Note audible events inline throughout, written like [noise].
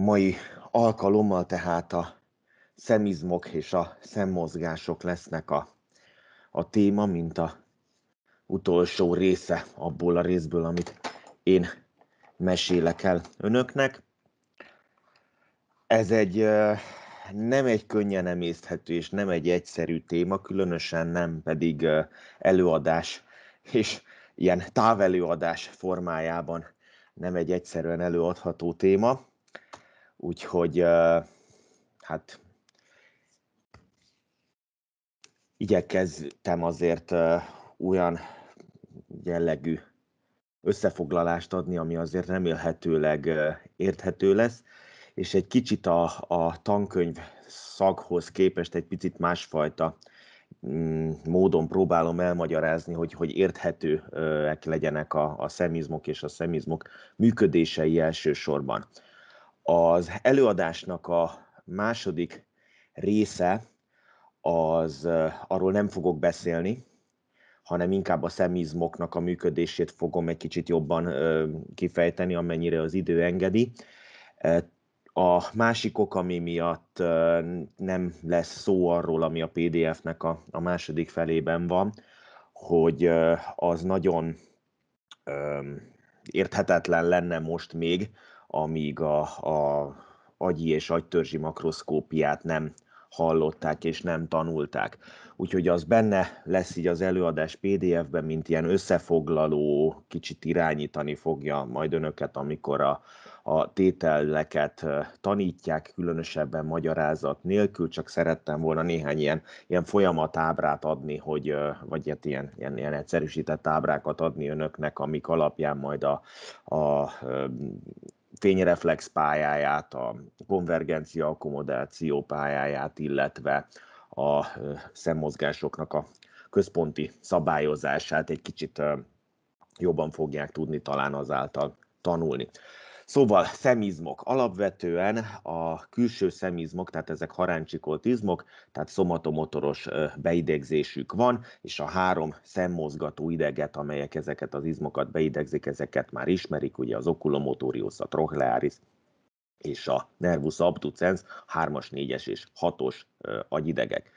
Mai alkalommal tehát a szemizmok és a szemmozgások lesznek a, a téma, mint a utolsó része abból a részből, amit én mesélek el önöknek. Ez egy nem egy könnyen emészthető és nem egy egyszerű téma, különösen nem pedig előadás és ilyen távelőadás formájában nem egy egyszerűen előadható téma. Úgyhogy hát igyekeztem azért olyan jellegű összefoglalást adni, ami azért remélhetőleg érthető lesz, és egy kicsit a, a tankönyv szaghoz képest egy picit másfajta mm, módon próbálom elmagyarázni, hogy, hogy érthetőek legyenek a, a szemizmok és a szemizmok működései elsősorban. Az előadásnak a második része az arról nem fogok beszélni, hanem inkább a szemizmoknak a működését fogom egy kicsit jobban kifejteni, amennyire az idő engedi. A másik ok, ami miatt nem lesz szó arról, ami a PDF-nek a, a második felében van, hogy az nagyon érthetetlen lenne most még, amíg a, a agyi és agytörzsi makroszkópiát nem hallották és nem tanulták. Úgyhogy az benne lesz így az előadás PDF-ben, mint ilyen összefoglaló, kicsit irányítani fogja majd önöket, amikor a, a tételeket tanítják, különösebben magyarázat nélkül, csak szerettem volna néhány ilyen, ilyen folyamatábrát adni, hogy, vagy hát ilyen, ilyen, ilyen egyszerűsített ábrákat adni önöknek, amik alapján majd a, a fényreflex pályáját, a konvergencia akkomodáció pályáját, illetve a szemmozgásoknak a központi szabályozását egy kicsit jobban fogják tudni talán azáltal tanulni. Szóval szemizmok. Alapvetően a külső szemizmok, tehát ezek haráncsikolt izmok, tehát szomatomotoros beidegzésük van, és a három szemmozgató ideget, amelyek ezeket az izmokat beidegzik, ezeket már ismerik, ugye az oculomotorius, a trochlearis, és a nervus abducens, 3-as, 4-es és 6-os agyidegek.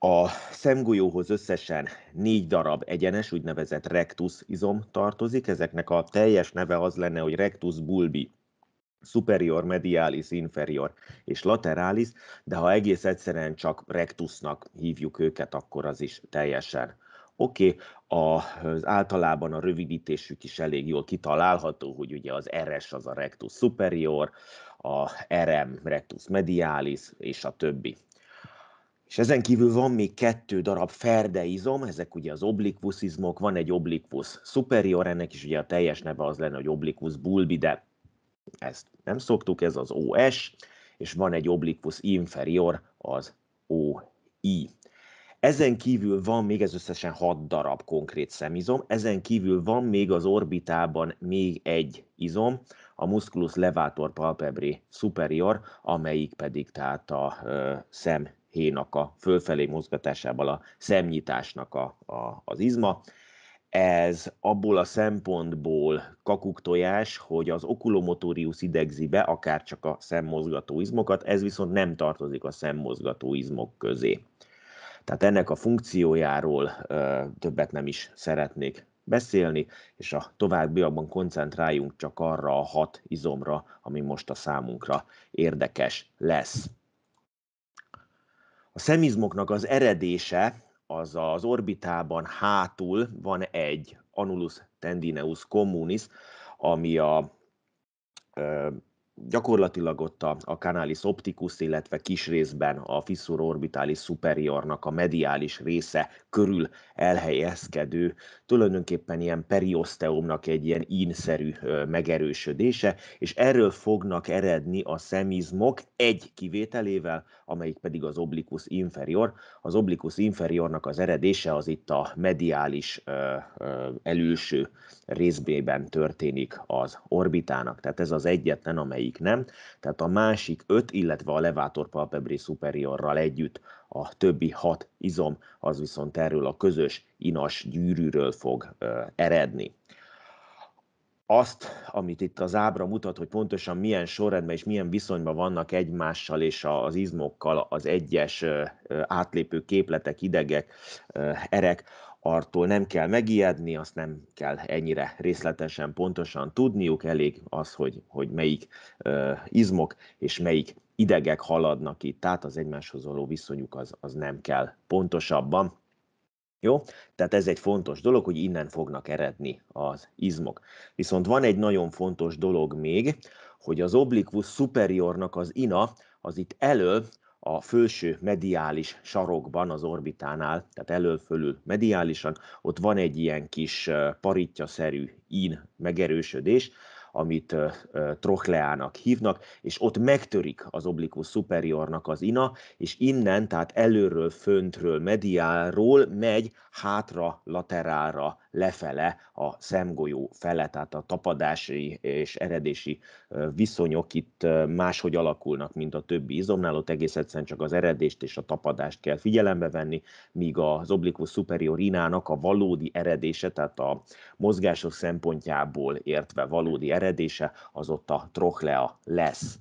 A szemgolyóhoz összesen négy darab egyenes, úgynevezett rectus izom tartozik. Ezeknek a teljes neve az lenne, hogy rectus bulbi superior, medialis, inferior és lateralis, de ha egész egyszerűen csak rectusnak hívjuk őket, akkor az is teljesen oké. Okay. Az általában a rövidítésük is elég jól kitalálható, hogy ugye az RS az a rectus superior, a RM rectus medialis és a többi. És ezen kívül van még kettő darab ferdeizom, ezek ugye az obliquus izmok, van egy obliquus superior, ennek is ugye a teljes neve az lenne, hogy obliquus bulbi, de ezt nem szoktuk, ez az OS, és van egy obliquus inferior, az OI. Ezen kívül van még, ez összesen 6 darab konkrét szemizom, ezen kívül van még az orbitában még egy izom, a musculus levator palpebrae superior, amelyik pedig tehát a ö, szem hénak a fölfelé mozgatásával a szemnyitásnak a, a, az izma. Ez abból a szempontból kakuktojás, hogy az oculomotorius idegzi be akár csak a szemmozgató izmokat, ez viszont nem tartozik a szemmozgató izmok közé. Tehát ennek a funkciójáról ö, többet nem is szeretnék beszélni, és a továbbiakban koncentráljunk csak arra a hat izomra, ami most a számunkra érdekes lesz. A szemizmoknak az eredése az az orbitában hátul van egy annulus tendineus communis, ami a gyakorlatilag ott a, a canalis opticus, illetve kis részben a fissura orbitalis superiornak a mediális része körül elhelyezkedő, tulajdonképpen ilyen periosteumnak egy ilyen ínszerű megerősödése, és erről fognak eredni a szemizmok egy kivételével, amelyik pedig az obliquus inferior. Az obliquus inferiornak az eredése az itt a mediális előső részbében történik az orbitának, tehát ez az egyetlen, amelyik egyik nem, tehát a másik öt, illetve a levátor palpebrae superiorral együtt a többi hat izom, az viszont erről a közös inas gyűrűről fog eredni. azt, amit itt az ábra mutat, hogy pontosan milyen sorrendben és milyen viszonyban vannak egymással és az izmokkal az egyes átlépő képletek, idegek, erek, artól nem kell megijedni, azt nem kell ennyire részletesen, pontosan tudniuk, elég az, hogy, hogy melyik izmok és melyik idegek haladnak itt, tehát az egymáshoz való viszonyuk az, az nem kell pontosabban. Jó? Tehát ez egy fontos dolog, hogy innen fognak eredni az izmok. Viszont van egy nagyon fontos dolog még, hogy az obliquus superiornak az ina, az itt elől a felső mediális sarokban, az orbitánál, tehát elől-fölül mediálisan, ott van egy ilyen kis paritja-szerű in megerősödés, amit trochleának hívnak, és ott megtörik az obliquus superiornak az ina, és innen, tehát előről, föntről, mediáról megy hátra, laterálra, lefele a szemgolyó fele, tehát a tapadási és eredési viszonyok itt máshogy alakulnak, mint a többi izomnál, ott egész egyszerűen csak az eredést és a tapadást kell figyelembe venni, míg az obliquus superior inának a valódi eredése, tehát a mozgások szempontjából értve valódi eredése, az ott a trochlea lesz.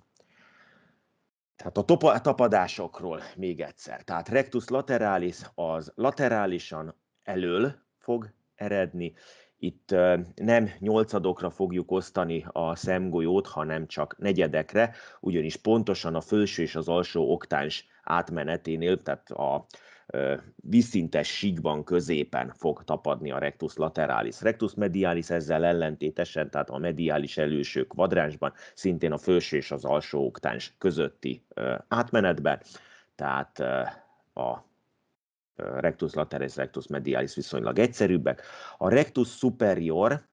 Tehát a tapadásokról még egyszer. Tehát rectus lateralis az laterálisan elől fog eredni. Itt nem nyolcadokra fogjuk osztani a szemgolyót, hanem csak negyedekre, ugyanis pontosan a felső és az alsó oktáns átmeneténél, tehát a vízszintes síkban középen fog tapadni a rectus lateralis. Rectus medialis ezzel ellentétesen, tehát a mediális előső kvadránsban, szintén a felső és az alsó oktáns közötti átmenetben, tehát a rectus lateralis, rectus medialis viszonylag egyszerűbbek. A rectus superior,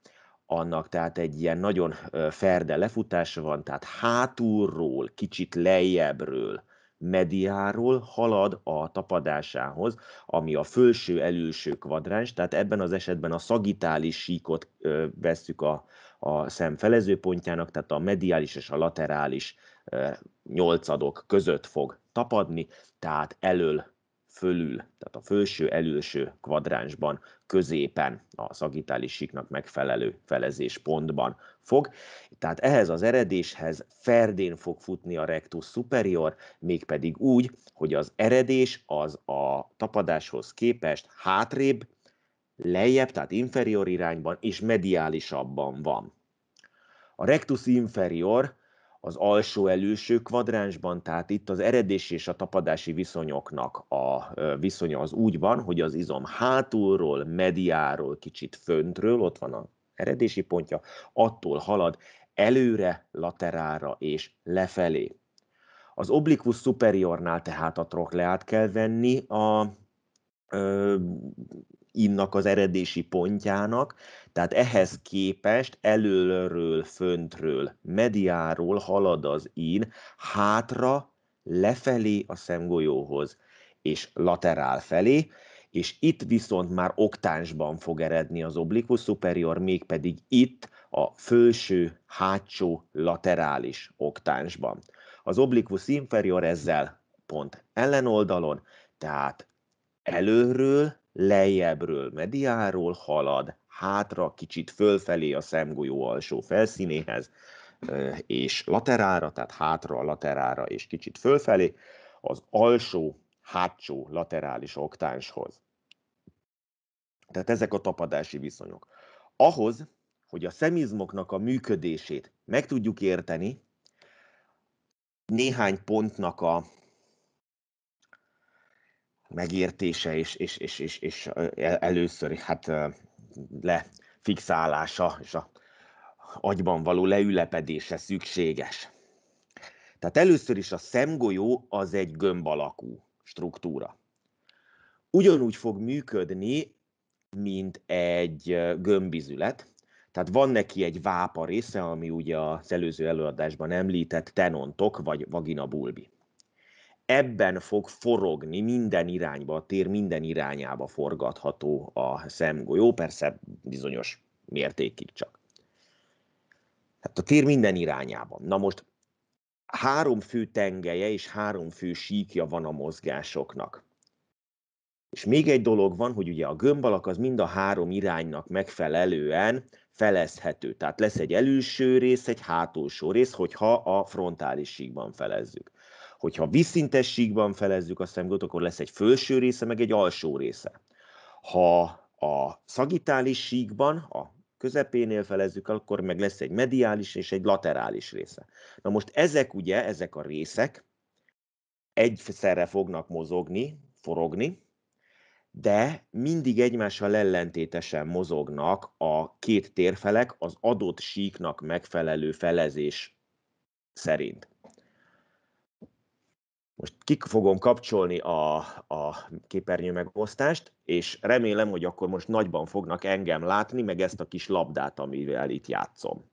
annak tehát egy ilyen nagyon ferde lefutása van, tehát hátulról, kicsit lejjebbről, mediáról halad a tapadásához, ami a felső előső kvadráns, tehát ebben az esetben a szagitális síkot ö, vesszük a, a szem felezőpontjának, tehát a mediális és a laterális nyolcadok között fog tapadni, tehát elől fölül, tehát a felső előső kvadránsban, középen a szagitális síknak megfelelő felezés pontban fog. Tehát ehhez az eredéshez ferdén fog futni a rectus superior, mégpedig úgy, hogy az eredés az a tapadáshoz képest hátrébb, lejjebb, tehát inferior irányban és mediálisabban van. A rectus inferior az alsó előső kvadránsban, tehát itt az eredés és a tapadási viszonyoknak a viszonya az úgy van, hogy az izom hátulról, mediáról, kicsit föntről, ott van a eredési pontja, attól halad előre, laterára és lefelé. Az obliquus superiornál tehát a trochleát kell venni a innak az eredési pontjának, tehát ehhez képest előről, föntről, mediáról halad az in, hátra, lefelé a szemgolyóhoz, és laterál felé, és itt viszont már oktánsban fog eredni az obliquus superior, mégpedig itt a felső, hátsó, laterális oktánsban. Az obliquus inferior ezzel pont ellenoldalon, tehát előről, lejjebbről, mediáról halad, hátra, kicsit fölfelé a szemgolyó alsó felszínéhez, és laterára, tehát hátra, laterára és kicsit fölfelé, az alsó, hátsó laterális oktánshoz. Tehát ezek a tapadási viszonyok. Ahhoz, hogy a szemizmoknak a működését meg tudjuk érteni, néhány pontnak a megértése és, és, és, és, és először hát lefixálása és a agyban való leülepedése szükséges. Tehát először is a szemgolyó az egy gömb alakú struktúra. Ugyanúgy fog működni, mint egy gömbizület, tehát van neki egy vápa része, ami ugye az előző előadásban említett tenontok vagy vagina bulbi ebben fog forogni minden irányba, a tér minden irányába forgatható a szemgolyó, persze bizonyos mértékig csak. Tehát a tér minden irányában. Na most három fő tengelye és három fő síkja van a mozgásoknak. És még egy dolog van, hogy ugye a gömbalak az mind a három iránynak megfelelően felezhető. Tehát lesz egy előső rész, egy hátulsó rész, hogyha a frontális síkban felezzük. Hogyha visszintes síkban felezzük a szemgolyót, akkor lesz egy felső része, meg egy alsó része. Ha a szagitális síkban, a közepénél felezzük, akkor meg lesz egy mediális és egy laterális része. Na most ezek ugye, ezek a részek egyszerre fognak mozogni, forogni, de mindig egymással ellentétesen mozognak a két térfelek az adott síknak megfelelő felezés szerint. Most ki fogom kapcsolni a, a képernyő megosztást, és remélem, hogy akkor most nagyban fognak engem látni, meg ezt a kis labdát, amivel itt játszom.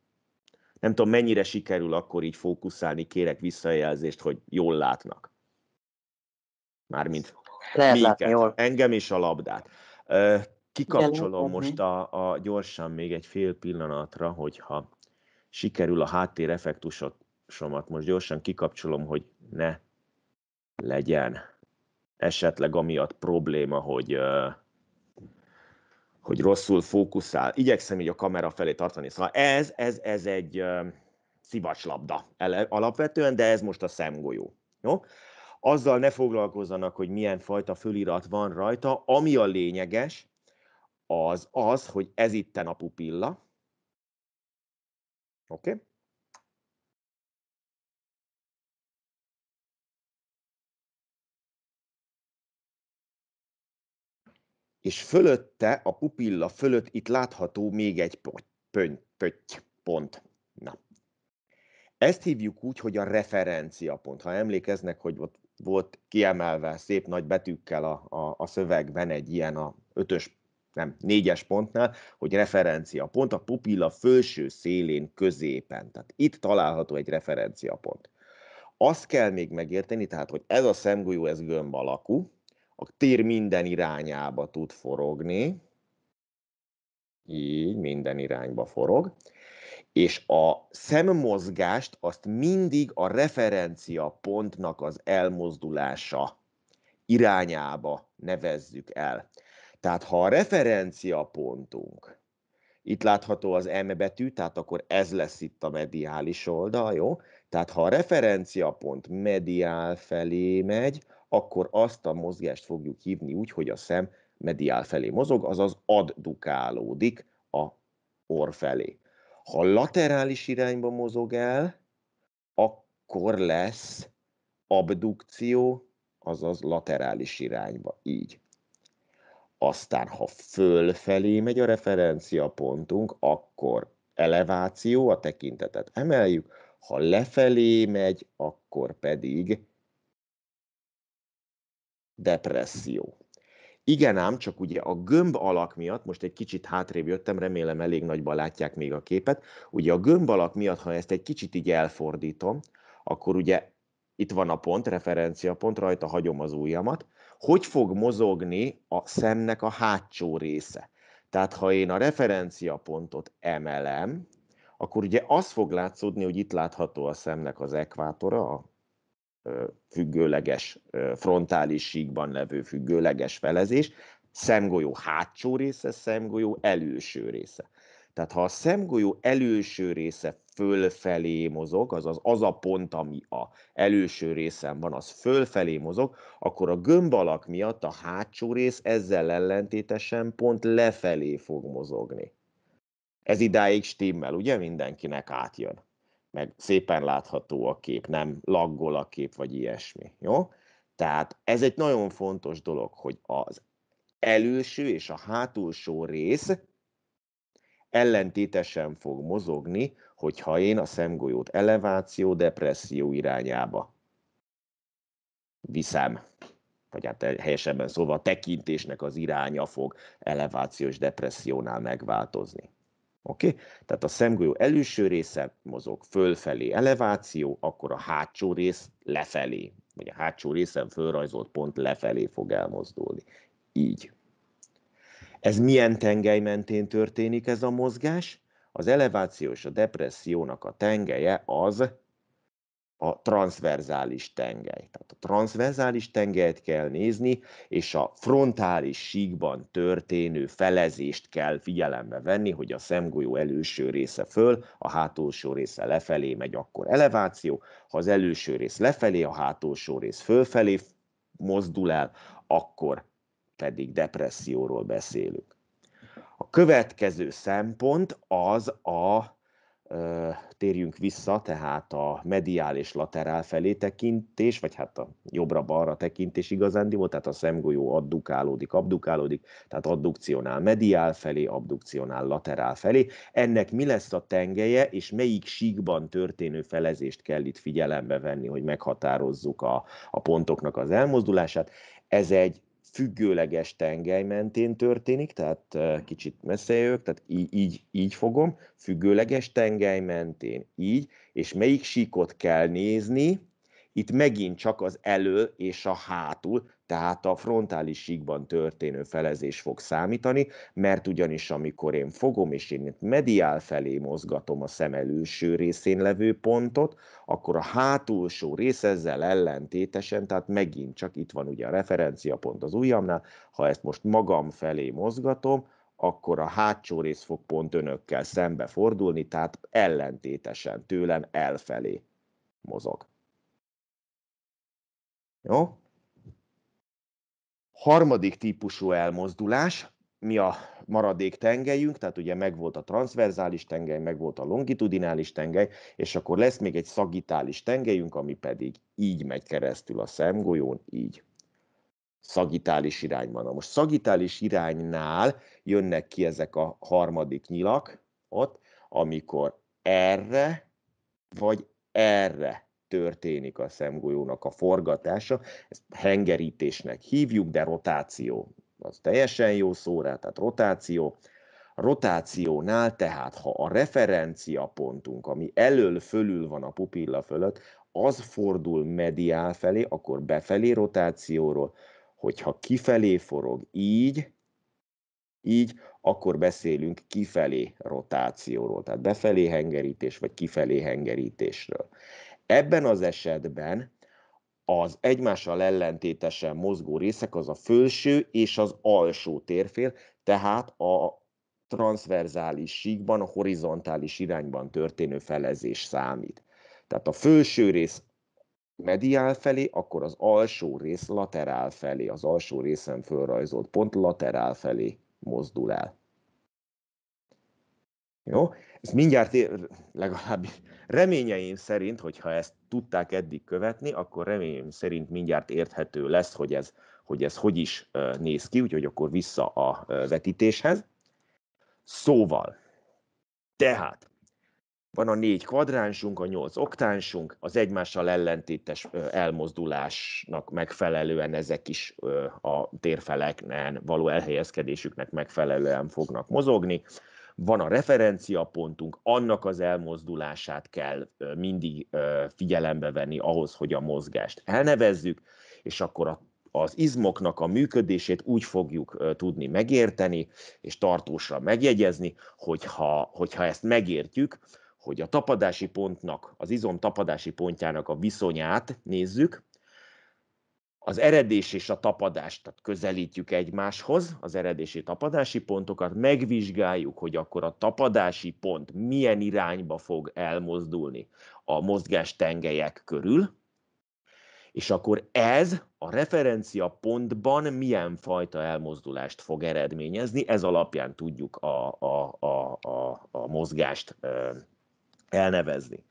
Nem tudom, mennyire sikerül akkor így fókuszálni, kérek visszajelzést, hogy jól látnak. Mármint lehet látni jól. Engem és a labdát. Kikapcsolom Igen, most a, a gyorsan még egy fél pillanatra, hogyha sikerül a háttér effektusomat most gyorsan kikapcsolom, hogy ne legyen esetleg amiatt probléma, hogy hogy rosszul fókuszál. Igyekszem így a kamera felé tartani. Szóval ez, ez, ez egy szivacslabda alapvetően, de ez most a szemgolyó. Jó? azzal ne foglalkozzanak, hogy milyen fajta fölirat van rajta. Ami a lényeges, az az, hogy ez itten a pupilla. Oké? Okay? És fölötte, a pupilla fölött itt látható még egy pötty, pötty, pont. Na. Ezt hívjuk úgy, hogy a referenciapont. Ha emlékeznek, hogy ott volt kiemelve szép nagy betűkkel a, a, a szövegben egy ilyen a ötös, nem, négyes pontnál, hogy referencia pont a pupilla felső szélén középen. Tehát itt található egy referencia pont. Azt kell még megérteni, tehát, hogy ez a szemgolyó, ez gömb alakú, a tér minden irányába tud forogni, így minden irányba forog, és a szemmozgást azt mindig a referencia pontnak az elmozdulása irányába nevezzük el. Tehát ha a referencia pontunk, itt látható az M betű, tehát akkor ez lesz itt a mediális oldal, jó? Tehát ha a referencia pont mediál felé megy, akkor azt a mozgást fogjuk hívni úgy, hogy a szem mediál felé mozog, azaz addukálódik a orr felé. Ha laterális irányba mozog el, akkor lesz abdukció, azaz laterális irányba, így. Aztán, ha fölfelé megy a referencia pontunk, akkor eleváció, a tekintetet emeljük, ha lefelé megy, akkor pedig depresszió. Igen ám, csak ugye a gömb alak miatt, most egy kicsit hátrébb jöttem, remélem elég nagyban látják még a képet, ugye a gömb alak miatt, ha ezt egy kicsit így elfordítom, akkor ugye itt van a pont, referencia pont, rajta hagyom az ujjamat, hogy fog mozogni a szemnek a hátsó része. Tehát ha én a referencia pontot emelem, akkor ugye az fog látszódni, hogy itt látható a szemnek az ekvátora, a függőleges, frontális síkban levő függőleges felezés, szemgolyó hátsó része, szemgolyó előső része. Tehát ha a szemgolyó előső része fölfelé mozog, azaz az a pont, ami a előső részen van, az fölfelé mozog, akkor a gömb alak miatt a hátsó rész ezzel ellentétesen pont lefelé fog mozogni. Ez idáig stimmel, ugye mindenkinek átjön meg szépen látható a kép, nem laggol a kép, vagy ilyesmi. Jó? Tehát ez egy nagyon fontos dolog, hogy az előső és a hátulsó rész ellentétesen fog mozogni, hogyha én a szemgolyót eleváció, depresszió irányába viszem. Vagy hát helyesebben szóval a tekintésnek az iránya fog elevációs depressziónál megváltozni. Oké? Okay? Tehát a szemgolyó előső része mozog fölfelé eleváció, akkor a hátsó rész lefelé, vagy a hátsó részen fölrajzolt pont lefelé fog elmozdulni. Így. Ez milyen tengely mentén történik ez a mozgás? Az eleváció és a depressziónak a tengelye az a transzverzális tengely. Tehát a transzverzális tengelyt kell nézni, és a frontális síkban történő felezést kell figyelembe venni, hogy a szemgolyó előső része föl, a hátulsó része lefelé megy, akkor eleváció, ha az előső rész lefelé, a hátulsó rész fölfelé mozdul el, akkor pedig depresszióról beszélünk. A következő szempont az a térjünk vissza, tehát a mediál és laterál felé tekintés, vagy hát a jobbra-balra tekintés igazándiból, tehát a szemgolyó addukálódik, abdukálódik, tehát addukcionál mediál felé, abdukcionál laterál felé. Ennek mi lesz a tengelye, és melyik síkban történő felezést kell itt figyelembe venni, hogy meghatározzuk a, a pontoknak az elmozdulását. Ez egy függőleges tengely mentén történik, tehát kicsit messze jövök, tehát így, így, így fogom, függőleges tengely mentén, így, és melyik síkot kell nézni, itt megint csak az elő és a hátul, tehát a frontális síkban történő felezés fog számítani, mert ugyanis amikor én fogom és én mediál felé mozgatom a szem előső részén levő pontot, akkor a hátulsó rész ezzel ellentétesen, tehát megint csak itt van ugye a referenciapont az ujjamnál, ha ezt most magam felé mozgatom, akkor a hátsó rész fog pont önökkel szembe fordulni, tehát ellentétesen tőlem elfelé mozog. Jó? Harmadik típusú elmozdulás, mi a maradék tengelyünk, tehát ugye megvolt a transzverzális tengely, megvolt a longitudinális tengely, és akkor lesz még egy szagitális tengelyünk, ami pedig így megy keresztül a szemgolyón, így. Szagitális irányban. Na most szagitális iránynál jönnek ki ezek a harmadik nyilak ott, amikor erre vagy erre történik a szemgolyónak a forgatása. Ezt hengerítésnek hívjuk, de rotáció az teljesen jó szó rá, tehát rotáció. Rotációnál tehát, ha a referencia pontunk, ami elől fölül van a pupilla fölött, az fordul mediál felé, akkor befelé rotációról, hogyha kifelé forog így, így, akkor beszélünk kifelé rotációról, tehát befelé hengerítés, vagy kifelé hengerítésről. Ebben az esetben az egymással ellentétesen mozgó részek az a felső és az alsó térfél, tehát a transzverzális síkban, a horizontális irányban történő felezés számít. Tehát a felső rész mediál felé, akkor az alsó rész laterál felé, az alsó részen fölrajzolt pont laterál felé mozdul el. Jó? Ez mindjárt ér, legalábbis [laughs] reményeim szerint, hogyha ezt tudták eddig követni, akkor reményeim szerint mindjárt érthető lesz, hogy ez hogy, ez hogy is néz ki, úgyhogy akkor vissza a vetítéshez. Szóval, tehát van a négy kvadránsunk, a nyolc oktánsunk, az egymással ellentétes elmozdulásnak megfelelően ezek is a térfeleknen való elhelyezkedésüknek megfelelően fognak mozogni van a referenciapontunk, annak az elmozdulását kell mindig figyelembe venni ahhoz, hogy a mozgást elnevezzük, és akkor a az izmoknak a működését úgy fogjuk tudni megérteni, és tartósra megjegyezni, hogyha, hogyha ezt megértjük, hogy a tapadási pontnak, az izom tapadási pontjának a viszonyát nézzük, az eredés és a tapadás, tehát közelítjük egymáshoz az eredési tapadási pontokat, megvizsgáljuk, hogy akkor a tapadási pont milyen irányba fog elmozdulni a mozgás tengelyek körül, és akkor ez a referencia pontban milyen fajta elmozdulást fog eredményezni, ez alapján tudjuk a, a, a, a, a mozgást elnevezni.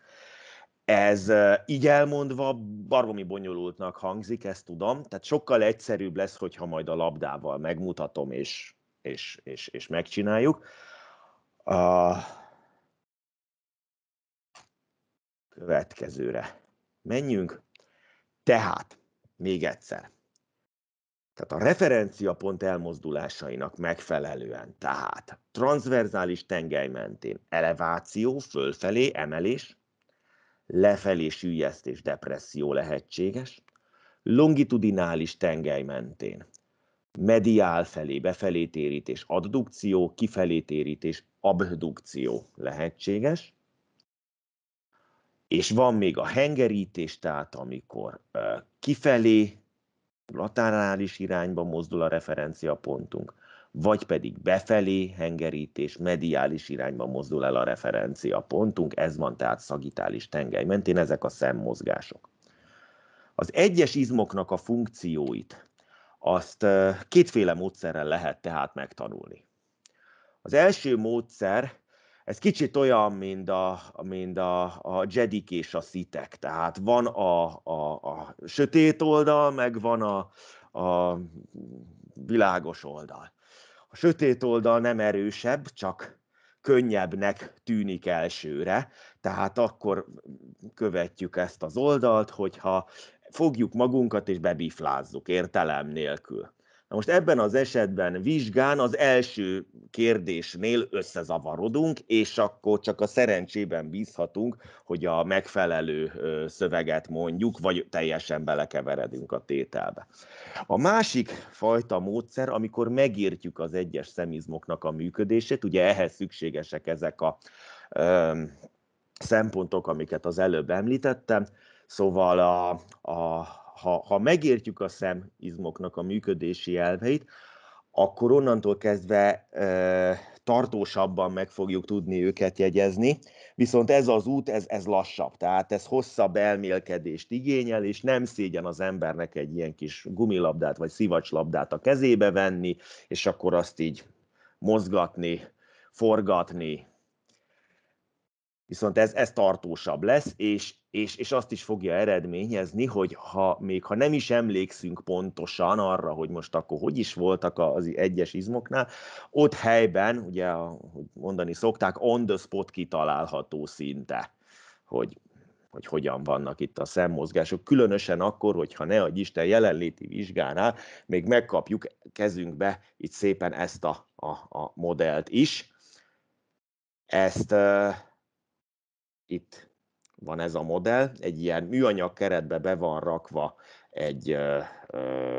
Ez így elmondva baromi bonyolultnak hangzik, ezt tudom, tehát sokkal egyszerűbb lesz, hogyha majd a labdával megmutatom és, és, és, és megcsináljuk. A következőre menjünk. Tehát, még egyszer. Tehát a referenciapont elmozdulásainak megfelelően, tehát transzverzális tengely mentén eleváció, fölfelé, emelés, lefelé sűjesztés, depresszió lehetséges, longitudinális tengely mentén, mediál felé, befelé térítés, addukció, kifelé térítés, abdukció lehetséges, És van még a hengerítés, tehát amikor kifelé, laterális irányba mozdul a referenciapontunk, vagy pedig befelé hengerítés, mediális irányba mozdul el a referenciapontunk, ez van tehát szagitális tengely mentén, ezek a szemmozgások. Az egyes izmoknak a funkcióit azt kétféle módszerrel lehet tehát megtanulni. Az első módszer, ez kicsit olyan, mint a, mint a, a jedik és a szitek. Tehát van a, a, a sötét oldal, meg van a, a világos oldal. A sötét oldal nem erősebb, csak könnyebbnek tűnik elsőre, tehát akkor követjük ezt az oldalt, hogyha fogjuk magunkat és bebiflázzuk értelem nélkül. Na most ebben az esetben vizsgán az első kérdésnél összezavarodunk, és akkor csak a szerencsében bízhatunk, hogy a megfelelő szöveget mondjuk, vagy teljesen belekeveredünk a tételbe. A másik fajta módszer, amikor megértjük az egyes szemizmoknak a működését, ugye ehhez szükségesek ezek a ö, szempontok, amiket az előbb említettem, szóval a, a ha, ha megértjük a szemizmoknak a működési elveit, akkor onnantól kezdve e, tartósabban meg fogjuk tudni őket jegyezni, viszont ez az út, ez, ez lassabb, tehát ez hosszabb elmélkedést igényel, és nem szégyen az embernek egy ilyen kis gumilabdát vagy szivacslabdát a kezébe venni, és akkor azt így mozgatni, forgatni, viszont ez, ez tartósabb lesz, és, és, és azt is fogja eredményezni, hogy ha még ha nem is emlékszünk pontosan arra, hogy most akkor hogy is voltak az egyes izmoknál, ott helyben, ugye, hogy mondani szokták, on the spot kitalálható szinte, hogy hogy hogyan vannak itt a szemmozgások, különösen akkor, hogyha ne adj Isten jelenléti vizsgánál, még megkapjuk kezünkbe itt szépen ezt a, a, a modellt is. Ezt itt van ez a modell, egy ilyen műanyag keretbe be van rakva egy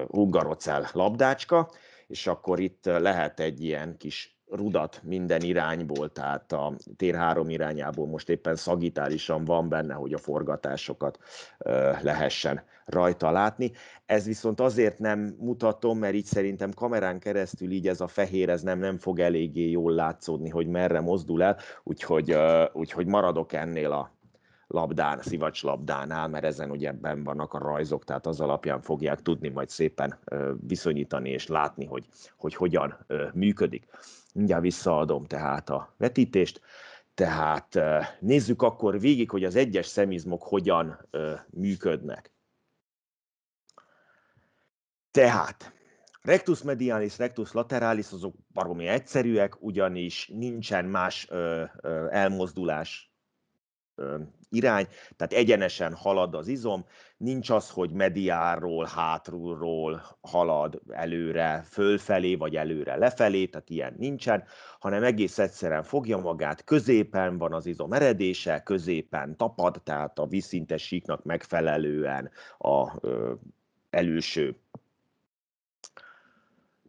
hungarocell labdácska, és akkor itt lehet egy ilyen kis rudat minden irányból, tehát a tér három irányából most éppen szagitálisan van benne, hogy a forgatásokat lehessen rajta látni. Ez viszont azért nem mutatom, mert így szerintem kamerán keresztül így ez a fehér, ez nem, nem fog eléggé jól látszódni, hogy merre mozdul el, úgyhogy, úgyhogy maradok ennél a labdán, szivacs labdánál, mert ezen ugye ebben vannak a rajzok, tehát az alapján fogják tudni majd szépen viszonyítani és látni, hogy, hogy hogyan működik. Mindjárt visszaadom tehát a vetítést. Tehát nézzük akkor végig, hogy az egyes szemizmok hogyan működnek. Tehát rectus medialis, rectus lateralis, azok baromi egyszerűek, ugyanis nincsen más elmozdulás irány, tehát egyenesen halad az izom, nincs az, hogy mediáról, hátrulról halad előre, fölfelé, vagy előre lefelé, tehát ilyen nincsen, hanem egész egyszerűen fogja magát, középen van az izom eredése, középen tapad, tehát a vízszintes síknak megfelelően a ö, előső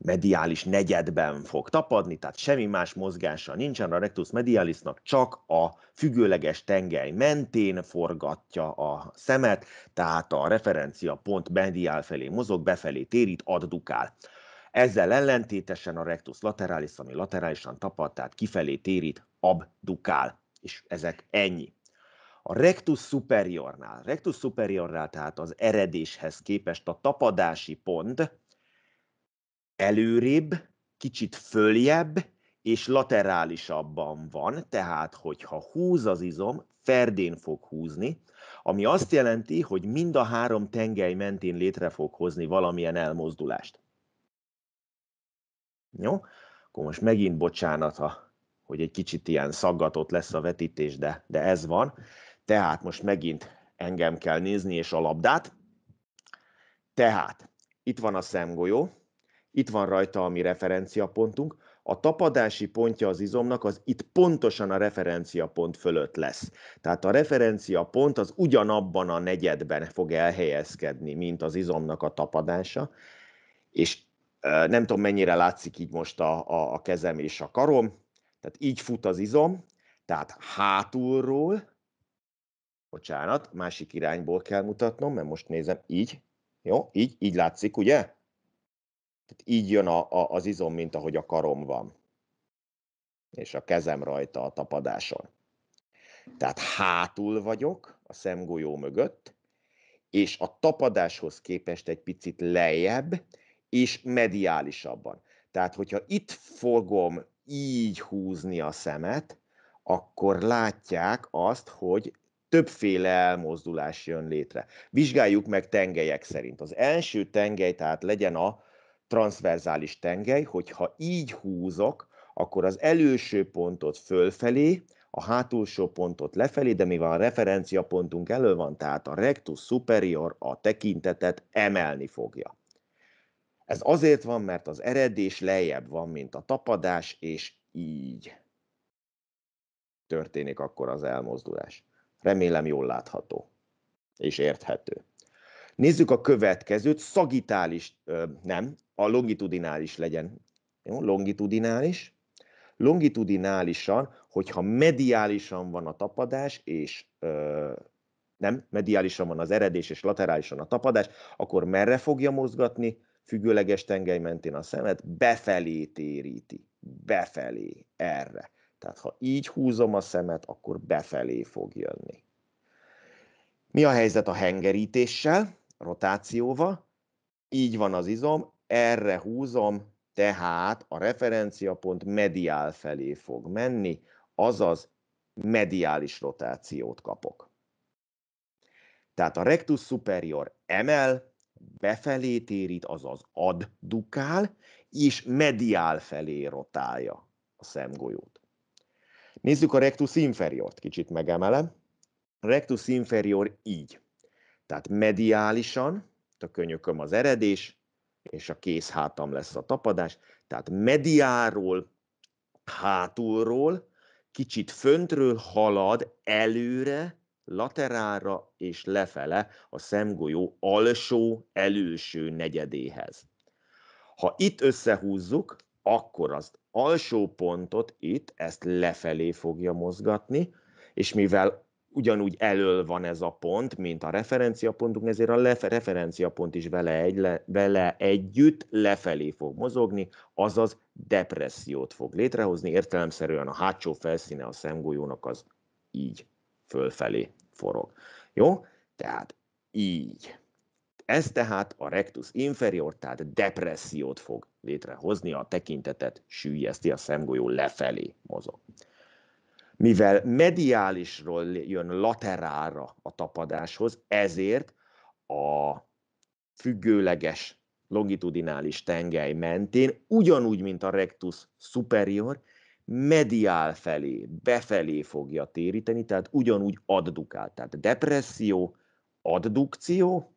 mediális negyedben fog tapadni, tehát semmi más mozgása nincsen a rectus medialisnak, csak a függőleges tengely mentén forgatja a szemet, tehát a referencia pont mediál felé mozog, befelé térít, addukál. Ezzel ellentétesen a rectus lateralis, ami laterálisan tapad, tehát kifelé térít, abdukál. És ezek ennyi. A rectus superiornál, rectus superiornál, tehát az eredéshez képest a tapadási pont, előrébb, kicsit följebb és laterálisabban van, tehát hogyha húz az izom, ferdén fog húzni, ami azt jelenti, hogy mind a három tengely mentén létre fog hozni valamilyen elmozdulást. Jó? Akkor most megint bocsánat, ha, hogy egy kicsit ilyen szaggatott lesz a vetítés, de, de ez van. Tehát most megint engem kell nézni, és a labdát. Tehát itt van a szemgolyó, itt van rajta a mi referenciapontunk, a tapadási pontja az izomnak az itt pontosan a referenciapont fölött lesz. Tehát a referenciapont az ugyanabban a negyedben fog elhelyezkedni, mint az izomnak a tapadása, és nem tudom mennyire látszik így most a, a, a kezem és a karom, tehát így fut az izom, tehát hátulról Bocsánat, másik irányból kell mutatnom, mert most nézem, így. Jó, így, így látszik, ugye? Tehát így jön a, a, az izom, mint ahogy a karom van. És a kezem rajta a tapadáson. Tehát hátul vagyok a szemgolyó mögött, és a tapadáshoz képest egy picit lejjebb, és mediálisabban. Tehát, hogyha itt fogom így húzni a szemet, akkor látják azt, hogy többféle elmozdulás jön létre. Vizsgáljuk meg tengelyek szerint. Az első tengely, tehát legyen a transzverzális tengely, hogyha így húzok, akkor az előső pontot fölfelé, a hátulsó pontot lefelé, de mivel a referenciapontunk elő van, tehát a rectus superior a tekintetet emelni fogja. Ez azért van, mert az eredés lejjebb van, mint a tapadás, és így történik akkor az elmozdulás. Remélem jól látható és érthető. Nézzük a következőt, szagitális, nem, a longitudinális legyen. Jó, longitudinális. Longitudinálisan, hogyha mediálisan van a tapadás, és ö, nem, mediálisan van az eredés, és laterálisan a tapadás, akkor merre fogja mozgatni? Függőleges tengely mentén a szemet befelé téríti. Befelé, erre. Tehát ha így húzom a szemet, akkor befelé fog jönni. Mi a helyzet a hengerítéssel, rotációval? Így van az izom, erre húzom, tehát a referenciapont mediál felé fog menni, azaz mediális rotációt kapok. Tehát a rectus superior emel, befelé térít, azaz addukál, és mediál felé rotálja a szemgolyót. Nézzük a rectus inferiort, kicsit megemelem. Rectus inferior így. Tehát mediálisan, a könyököm az eredés, és a kész hátam lesz a tapadás. Tehát mediáról, hátulról, kicsit föntről halad előre, laterálra és lefele a szemgolyó alsó, előső negyedéhez. Ha itt összehúzzuk, akkor az alsó pontot itt, ezt lefelé fogja mozgatni, és mivel ugyanúgy elől van ez a pont, mint a referenciapontunk, ezért a lefe- referenciapont is vele, egy, le, vele együtt lefelé fog mozogni, azaz depressziót fog létrehozni, értelemszerűen a hátsó felszíne a szemgolyónak az így fölfelé forog. Jó? Tehát így. Ez tehát a rectus inferior, tehát depressziót fog létrehozni, a tekintetet sűjeszti, a szemgolyó lefelé mozog. Mivel mediálisról jön laterálra a tapadáshoz, ezért a függőleges longitudinális tengely mentén, ugyanúgy, mint a rectus superior, mediál felé, befelé fogja téríteni, tehát ugyanúgy addukál. Tehát depresszió, addukció,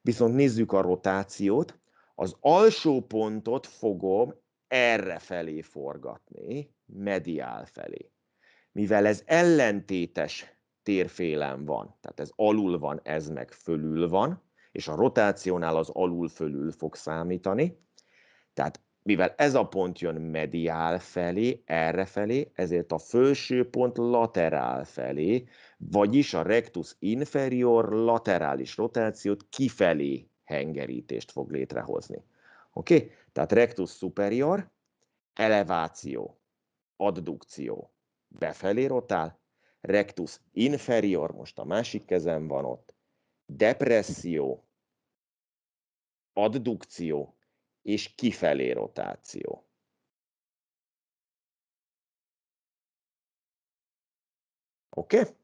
viszont nézzük a rotációt, az alsó pontot fogom erre felé forgatni, mediál felé. Mivel ez ellentétes térfélen van, tehát ez alul van, ez meg fölül van, és a rotációnál az alul-fölül fog számítani, tehát mivel ez a pont jön mediál felé, erre felé, ezért a felső pont laterál felé, vagyis a rectus inferior laterális rotációt kifelé hengerítést fog létrehozni. Oké? Okay? Tehát rectus superior, eleváció, addukció, befelé rotál, rectus inferior, most a másik kezem van ott, depresszió, addukció és kifelé rotáció. Oké? Okay?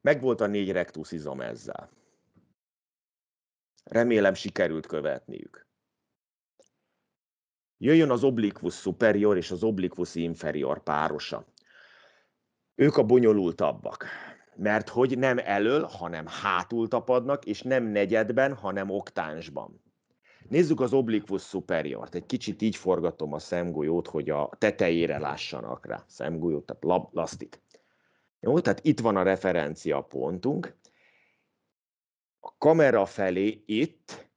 Megvolt a négy rectus izom ezzel. Remélem sikerült követniük. Jöjjön az obliquus superior és az obliquus inferior párosa. Ők a bonyolultabbak, mert hogy nem elől, hanem hátul tapadnak, és nem negyedben, hanem oktánsban. Nézzük az obliquus superiort. Egy kicsit így forgatom a szemgolyót, hogy a tetejére lássanak rá. Szemgolyót, tehát lasztit. Jó, tehát itt van a referencia pontunk, a kamera felé itt,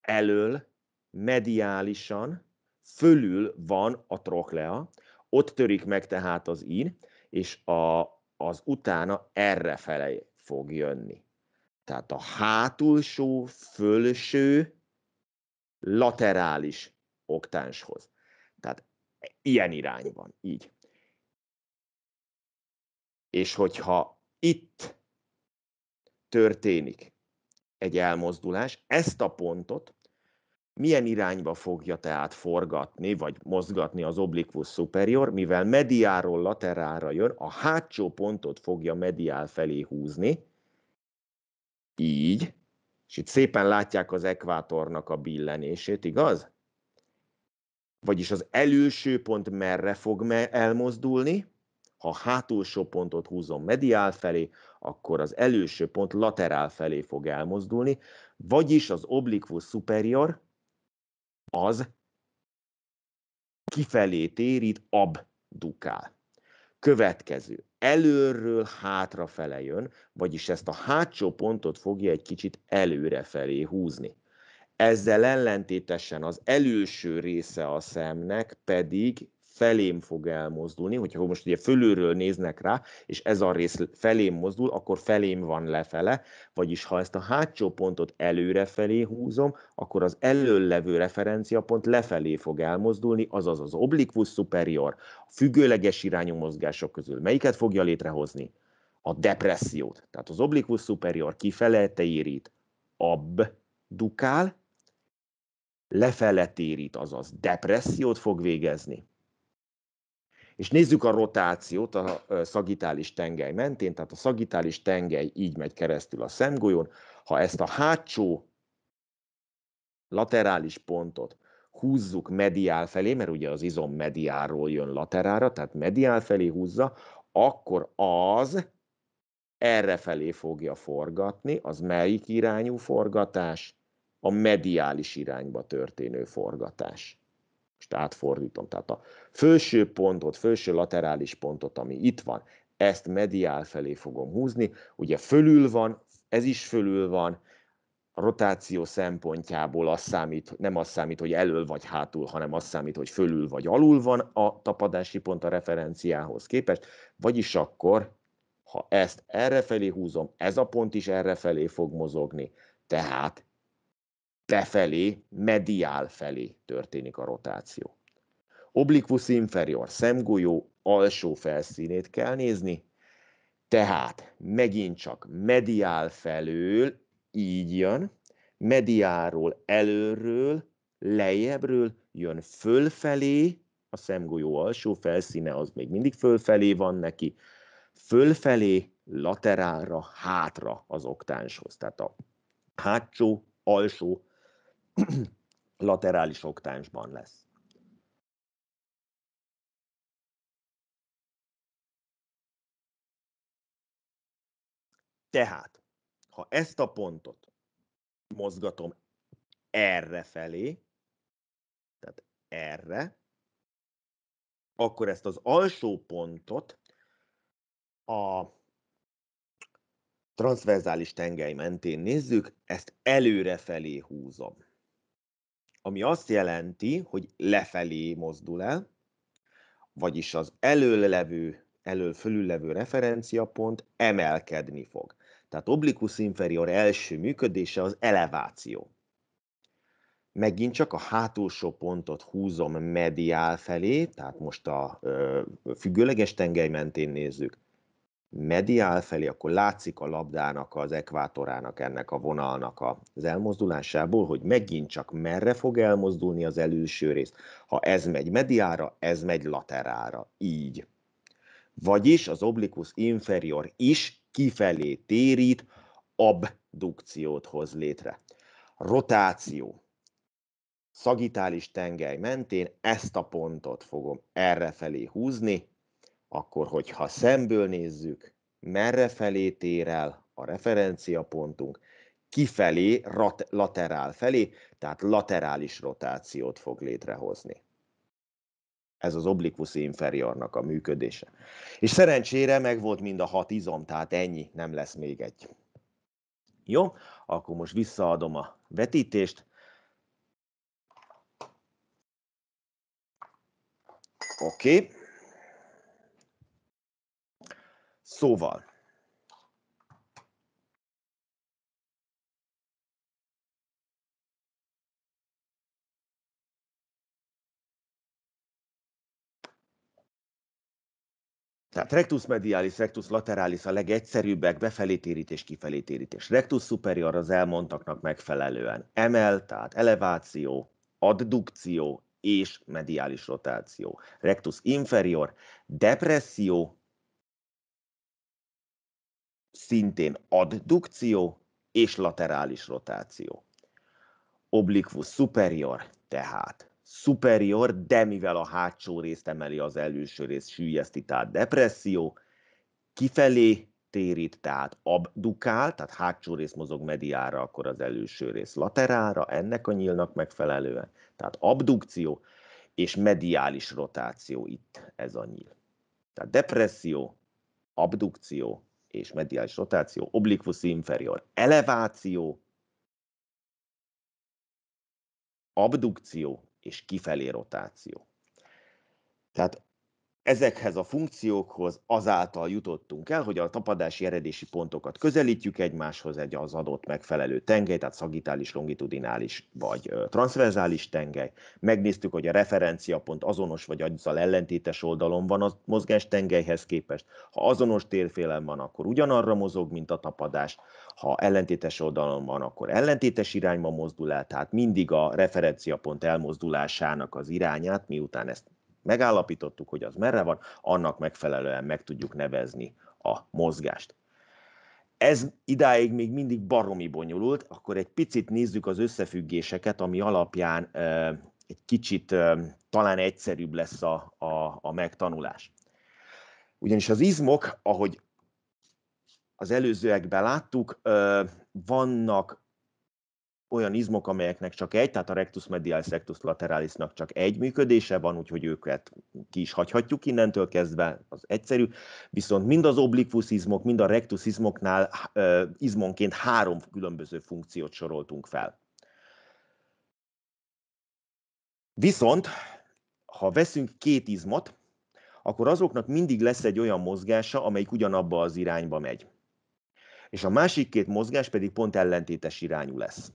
elől, mediálisan, fölül van a troklea, ott törik meg tehát az ín, és a az utána erre felé fog jönni. Tehát a hátulsó, fölső, laterális oktánshoz. Tehát ilyen irányban, így. És hogyha itt történik egy elmozdulás, ezt a pontot milyen irányba fogja tehát forgatni, vagy mozgatni az obliquus superior, mivel mediáról laterálra jön, a hátsó pontot fogja mediál felé húzni, így, és itt szépen látják az ekvátornak a billenését, igaz? Vagyis az előső pont merre fog elmozdulni, ha hátulsó pontot húzom mediál felé, akkor az előső pont laterál felé fog elmozdulni, vagyis az obliquus superior az kifelé térít, abdukál. Következő, előről hátrafele jön, vagyis ezt a hátsó pontot fogja egy kicsit előrefelé húzni. Ezzel ellentétesen az előső része a szemnek pedig felém fog elmozdulni, hogyha most ugye fölülről néznek rá, és ez a rész felém mozdul, akkor felém van lefele, vagyis ha ezt a hátsó pontot előre felé húzom, akkor az elől levő referenciapont lefelé fog elmozdulni, azaz az obliquus superior, a függőleges irányú mozgások közül melyiket fogja létrehozni? A depressziót. Tehát az obliquus superior kifele térít, abdukál, lefele térít, azaz depressziót fog végezni, és nézzük a rotációt a szagitális tengely mentén, tehát a szagitális tengely így megy keresztül a szemgolyón. Ha ezt a hátsó laterális pontot húzzuk mediál felé, mert ugye az izom mediáról jön laterára, tehát mediál felé húzza, akkor az erre felé fogja forgatni, az melyik irányú forgatás? A mediális irányba történő forgatás most átfordítom, tehát a felső pontot, felső laterális pontot, ami itt van, ezt mediál felé fogom húzni, ugye fölül van, ez is fölül van, a rotáció szempontjából az számít, nem az számít, hogy elől vagy hátul, hanem az számít, hogy fölül vagy alul van a tapadási pont a referenciához képest, vagyis akkor, ha ezt erre felé húzom, ez a pont is erre felé fog mozogni, tehát befelé, mediál felé történik a rotáció. Obliquus inferior, szemgolyó alsó felszínét kell nézni, tehát megint csak mediál felől így jön, mediáról előről, lejjebbről jön fölfelé, a szemgolyó alsó felszíne az még mindig fölfelé van neki, fölfelé, laterálra, hátra az oktánshoz. Tehát a hátsó, alsó [clears throat] laterális oktánsban lesz. Tehát, ha ezt a pontot mozgatom erre felé, tehát erre, akkor ezt az alsó pontot a transzverzális tengely mentén nézzük, ezt előre felé húzom ami azt jelenti, hogy lefelé mozdul el, vagyis az előlevő, elől fölüllevő referenciapont emelkedni fog. Tehát obliquus inferior első működése az eleváció. Megint csak a hátulsó pontot húzom mediál felé, tehát most a ö, függőleges tengely mentén nézzük, mediál felé, akkor látszik a labdának, az ekvátorának, ennek a vonalnak az elmozdulásából, hogy megint csak merre fog elmozdulni az előső rész. Ha ez megy mediára, ez megy laterára. Így. Vagyis az obliquus inferior is kifelé térít, abdukciót hoz létre. Rotáció. Szagitális tengely mentén ezt a pontot fogom erre felé húzni, akkor hogyha szemből nézzük, merre felé tér el a referenciapontunk, kifelé, rat, laterál felé, tehát laterális rotációt fog létrehozni. Ez az obliquus inferiornak a működése. És szerencsére meg volt mind a hat izom, tehát ennyi, nem lesz még egy. Jó, akkor most visszaadom a vetítést. Oké. Okay. Szóval, Tehát rectus medialis, rectus lateralis a legegyszerűbbek, befelé térítés, kifelé térítés. Rectus superior az elmondtaknak megfelelően emel, tehát eleváció, addukció és mediális rotáció. Rectus inferior, depresszió, szintén addukció és laterális rotáció. Obliquus superior, tehát superior, de mivel a hátsó részt emeli az előső rész, sűjeszti, tehát depresszió, kifelé térít, tehát abdukál, tehát hátsó rész mozog mediára, akkor az előső rész laterára, ennek a nyílnak megfelelően, tehát abdukció és mediális rotáció itt ez a nyíl. Tehát depresszió, abdukció és mediális rotáció, obliquus inferior, eleváció, abdukció és kifelé rotáció. Tehát ezekhez a funkciókhoz azáltal jutottunk el, hogy a tapadási eredési pontokat közelítjük egymáshoz egy az adott megfelelő tengely, tehát szagitális, longitudinális vagy transzverzális tengely. Megnéztük, hogy a referenciapont azonos vagy azzal ellentétes oldalon van a mozgás tengelyhez képest. Ha azonos térfélen van, akkor ugyanarra mozog, mint a tapadás. Ha ellentétes oldalon van, akkor ellentétes irányba mozdul el, tehát mindig a referenciapont elmozdulásának az irányát, miután ezt megállapítottuk, hogy az merre van, annak megfelelően meg tudjuk nevezni a mozgást. Ez idáig még mindig baromi bonyolult, akkor egy picit nézzük az összefüggéseket, ami alapján egy kicsit talán egyszerűbb lesz a, a, a megtanulás. Ugyanis az izmok, ahogy az előzőekben láttuk, vannak olyan izmok, amelyeknek csak egy, tehát a rectus medialis, rectus lateralisnak csak egy működése van, úgyhogy őket ki is hagyhatjuk innentől kezdve, az egyszerű. Viszont mind az obliquus izmok, mind a rectus izmoknál izmonként három különböző funkciót soroltunk fel. Viszont, ha veszünk két izmot, akkor azoknak mindig lesz egy olyan mozgása, amelyik ugyanabba az irányba megy. És a másik két mozgás pedig pont ellentétes irányú lesz.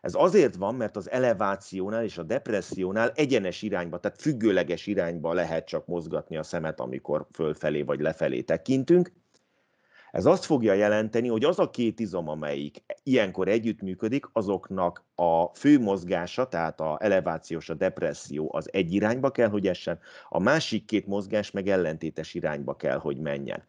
Ez azért van, mert az elevációnál és a depressziónál egyenes irányba, tehát függőleges irányba lehet csak mozgatni a szemet, amikor fölfelé vagy lefelé tekintünk. Ez azt fogja jelenteni, hogy az a két izom, amelyik ilyenkor együttműködik, azoknak a fő mozgása, tehát a elevációs, a depresszió az egy irányba kell, hogy essen, a másik két mozgás meg ellentétes irányba kell, hogy menjen.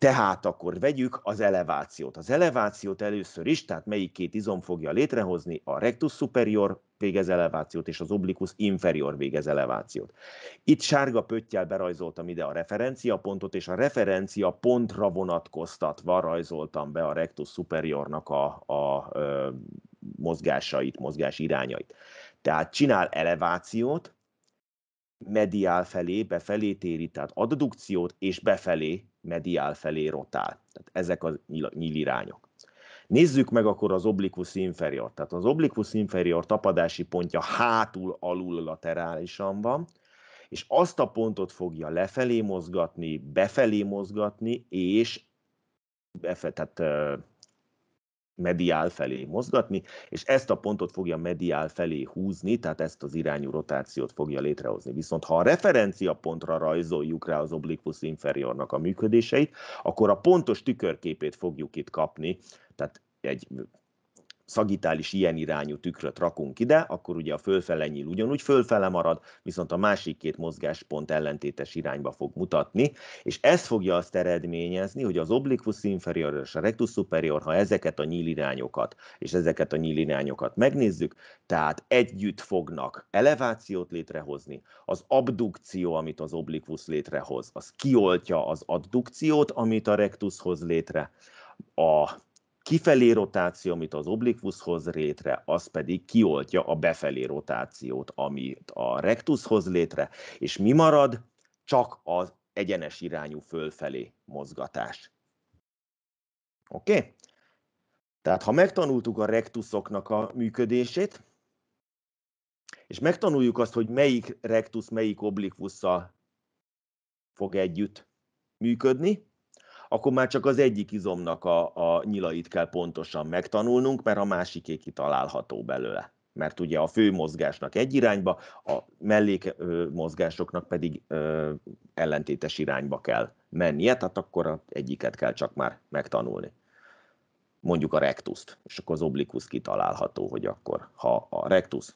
Tehát akkor vegyük az elevációt. Az elevációt először is, tehát melyik két izom fogja létrehozni, a rectus superior végez elevációt, és az obliquus inferior végez elevációt. Itt sárga pöttyel berajzoltam ide a referenciapontot, és a referencia pontra vonatkoztatva rajzoltam be a rectus superiornak a, a, a mozgásait, mozgás irányait. Tehát csinál elevációt, mediál felé, befelé téri, tehát addukciót, és befelé, mediál felé rotál. Tehát ezek a nyílirányok. Nézzük meg akkor az obliquus inferior. Tehát az obliquus inferior tapadási pontja hátul alul laterálisan van, és azt a pontot fogja lefelé mozgatni, befelé mozgatni, és befe, tehát mediál felé mozgatni, és ezt a pontot fogja mediál felé húzni, tehát ezt az irányú rotációt fogja létrehozni. Viszont ha a referencia pontra rajzoljuk rá az obliquus inferiornak a működéseit, akkor a pontos tükörképét fogjuk itt kapni, tehát egy szagitális ilyen irányú tükröt rakunk ide, akkor ugye a fölfele nyíl ugyanúgy fölfele marad, viszont a másik két mozgáspont ellentétes irányba fog mutatni, és ez fogja azt eredményezni, hogy az obliquus inferior és a rectus superior, ha ezeket a nyílirányokat és ezeket a nyílirányokat megnézzük, tehát együtt fognak elevációt létrehozni, az abdukció, amit az obliquus létrehoz, az kioltja az addukciót, amit a rectus hoz létre, a kifelé rotáció, amit az obliquus hoz létre, az pedig kioltja a befelé rotációt, amit a rectus hoz létre, és mi marad? Csak az egyenes irányú fölfelé mozgatás. Oké? Okay? Tehát ha megtanultuk a rektuszoknak a működését, és megtanuljuk azt, hogy melyik rektusz melyik obliquusszal fog együtt működni, akkor már csak az egyik izomnak a, a nyilait kell pontosan megtanulnunk, mert a másiké kitalálható belőle. Mert ugye a fő mozgásnak egy irányba, a mellék mozgásoknak pedig ö, ellentétes irányba kell mennie, tehát akkor a egyiket kell csak már megtanulni. Mondjuk a rektuszt, és akkor az oblikus kitalálható, hogy akkor ha a rektus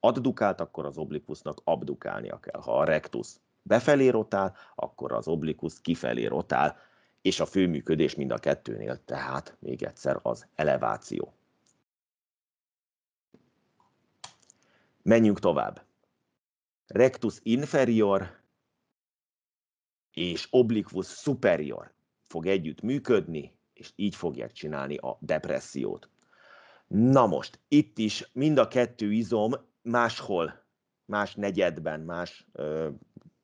addukált, akkor az oblikusnak abdukálnia kell. Ha a rektus befelé rotál, akkor az oblikus kifelé rotál, és a főműködés mind a kettőnél, tehát még egyszer az eleváció. Menjünk tovább. Rectus inferior és obliquus superior fog együtt működni, és így fogják csinálni a depressziót. Na most, itt is mind a kettő izom máshol, más negyedben, más ö,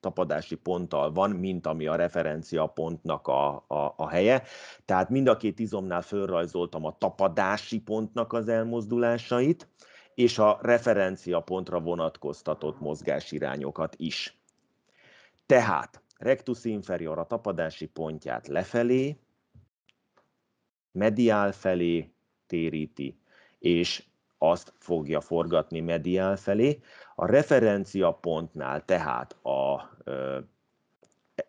tapadási ponttal van, mint ami a referencia pontnak a, a, a helye. Tehát mind a két izomnál fölrajzoltam a tapadási pontnak az elmozdulásait, és a referencia pontra vonatkoztatott mozgásirányokat is. Tehát rectus inferior a tapadási pontját lefelé, mediál felé téríti, és azt fogja forgatni mediál felé. A referencia pontnál tehát a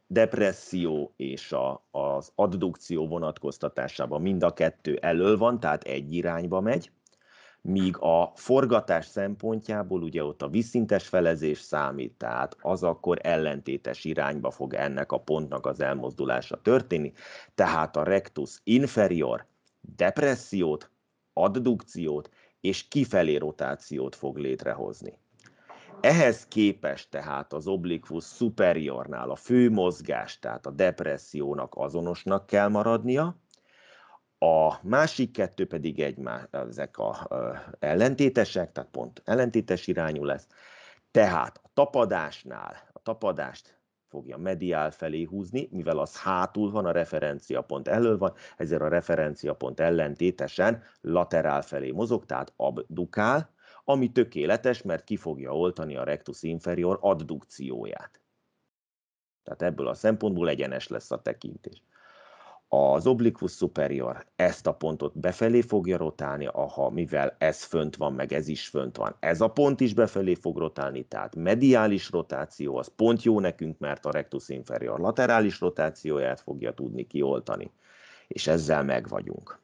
depresszió és a, az addukció vonatkoztatásában mind a kettő elől van, tehát egy irányba megy, míg a forgatás szempontjából ugye ott a visszintes felezés számít, tehát az akkor ellentétes irányba fog ennek a pontnak az elmozdulása történni, tehát a rectus inferior depressziót, addukciót és kifelé rotációt fog létrehozni. Ehhez képest tehát az obliquus superiornál a fő mozgás, tehát a depressziónak azonosnak kell maradnia, a másik kettő pedig egymás, ezek a ellentétesek, tehát pont ellentétes irányú lesz. Tehát a tapadásnál, a tapadást fogja mediál felé húzni, mivel az hátul van, a referenciapont elől van, ezért a referenciapont ellentétesen laterál felé mozog, tehát abdukál, ami tökéletes, mert ki fogja oltani a rectus inferior addukcióját. Tehát ebből a szempontból egyenes lesz a tekintés. Az obliquus superior ezt a pontot befelé fogja rotálni, aha, mivel ez fönt van, meg ez is fönt van. Ez a pont is befelé fog rotálni, tehát mediális rotáció, az pont jó nekünk, mert a rectus inferior laterális rotációját fogja tudni kioltani. És ezzel meg vagyunk.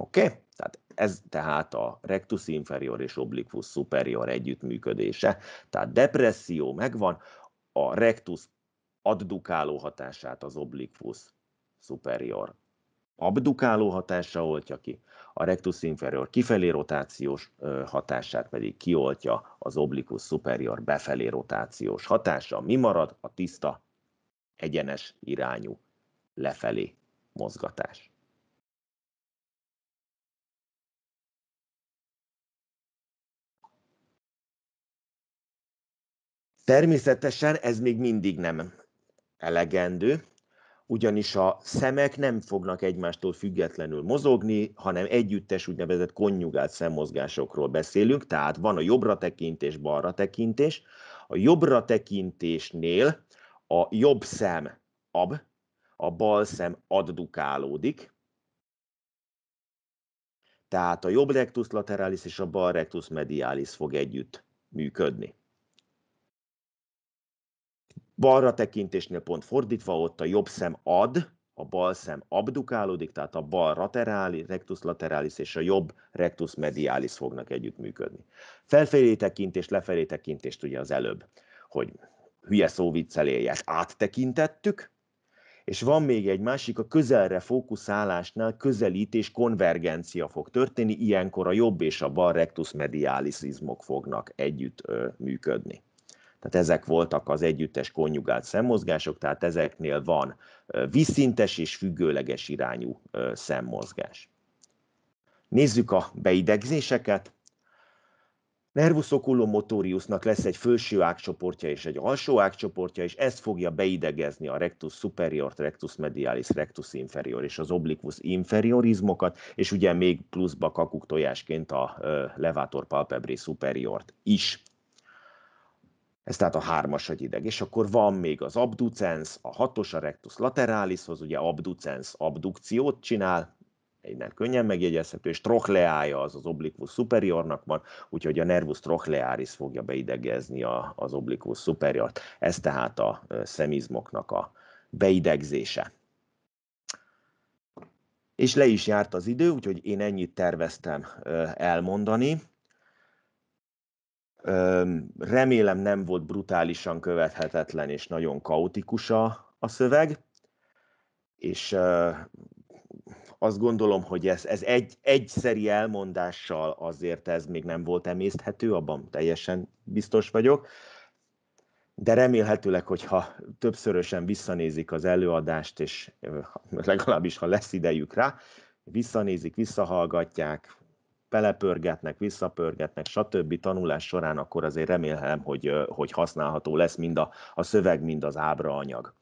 Oké? Tehát ez tehát a rectus inferior és obliquus superior együttműködése. Tehát depresszió megvan, a rectus addukáló hatását az obliquus superior abdukáló hatása oltja ki, a rectus inferior kifelé rotációs hatását pedig kioltja az obliquus superior befelé rotációs hatása. Mi marad? A tiszta, egyenes irányú lefelé mozgatás. Természetesen ez még mindig nem elegendő, ugyanis a szemek nem fognak egymástól függetlenül mozogni, hanem együttes úgynevezett konjugált szemmozgásokról beszélünk, tehát van a jobbra tekintés, balra tekintés. A jobbra tekintésnél a jobb szem ab, a bal szem addukálódik, tehát a jobb rectus lateralis és a bal rectus medialis fog együtt működni. Balra tekintésnél pont fordítva, ott a jobb szem ad, a bal szem abdukálódik, tehát a bal laterális, rectus lateralis és a jobb rectus medialis fognak együttműködni. Felfelé tekintés, lefelé tekintést ugye az előbb, hogy hülye szóviccelélyes áttekintettük, és van még egy másik, a közelre fókuszálásnál közelítés, konvergencia fog történni, ilyenkor a jobb és a bal rectus medialis izmok fognak együtt ö, működni. Tehát ezek voltak az együttes konjugált szemmozgások, tehát ezeknél van vízszintes és függőleges irányú szemmozgás. Nézzük a beidegzéseket. Nervus oculomotoriusnak lesz egy felső ágcsoportja és egy alsó ágcsoportja, és ez fogja beidegezni a rectus superior, rectus medialis, rectus inferior és az obliquus inferiorizmokat, és ugye még pluszba kakuktojásként a levator palpebrae superiort is. Ez tehát a hármas agyideg. És akkor van még az abducens, a hatos a rectus lateralishoz, ugye abducens abdukciót csinál, innen könnyen megjegyezhető, és trochleája az az obliquus superiornak van, úgyhogy a nervus trochlearis fogja beidegezni a, az obliquus superiort. Ez tehát a szemizmoknak a beidegzése. És le is járt az idő, úgyhogy én ennyit terveztem elmondani. Remélem nem volt brutálisan követhetetlen és nagyon kaotikus a, a szöveg, és azt gondolom, hogy ez, ez egy, egyszeri elmondással azért ez még nem volt emészthető, abban teljesen biztos vagyok, de remélhetőleg, hogyha többszörösen visszanézik az előadást, és legalábbis ha lesz idejük rá, visszanézik, visszahallgatják, belepörgetnek, visszapörgetnek, stb. tanulás során, akkor azért remélem, hogy, hogy használható lesz mind a, a szöveg, mind az ábra anyag.